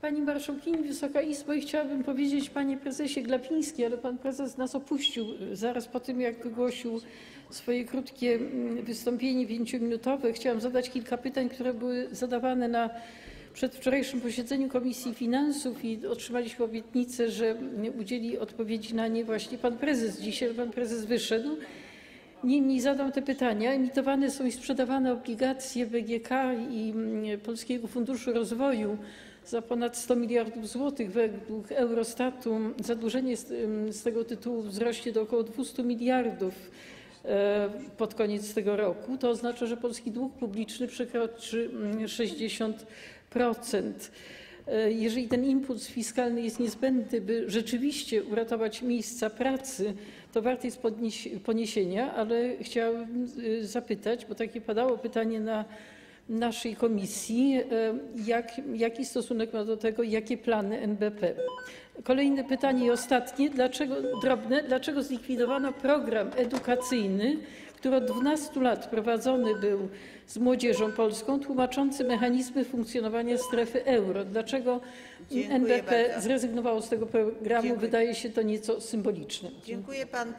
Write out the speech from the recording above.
Pani Marszałkini, Wysoka Izbo, i chciałabym powiedzieć Panie Prezesie Glapiński, ale Pan Prezes nas opuścił zaraz po tym, jak wygłosił swoje krótkie mm, wystąpienie, 5-minutowe. Chciałam zadać kilka pytań, które były zadawane na przedwczorajszym posiedzeniu Komisji Finansów i otrzymaliśmy obietnicę, że udzieli odpowiedzi na nie właśnie Pan Prezes dzisiaj, Pan Prezes wyszedł. Niemniej zadam te pytania. Emitowane są i sprzedawane obligacje BGK i mm, Polskiego Funduszu Rozwoju za ponad 100 miliardów złotych. Według Eurostatu zadłużenie z, z tego tytułu wzrośnie do około 200 miliardów e, pod koniec tego roku. To oznacza, że polski dług publiczny przekroczy mm, 60%. E, Jeżeli ten impuls fiskalny jest niezbędny, by rzeczywiście uratować miejsca pracy, to wart jest poniesienia, ale chciałabym y, zapytać, bo takie padało pytanie na naszej komisji, e, jak, jaki stosunek ma do tego, jakie plany NBP. Kolejne pytanie i ostatnie, dlaczego, drobne, dlaczego zlikwidowano program edukacyjny, który od 12 lat prowadzony był z młodzieżą polską, tłumaczący mechanizmy funkcjonowania strefy euro. Dlaczego Dziękuję NBP bardzo. zrezygnowało z tego programu? Dziękuję. Wydaje się to nieco symboliczne. Dziękuję pan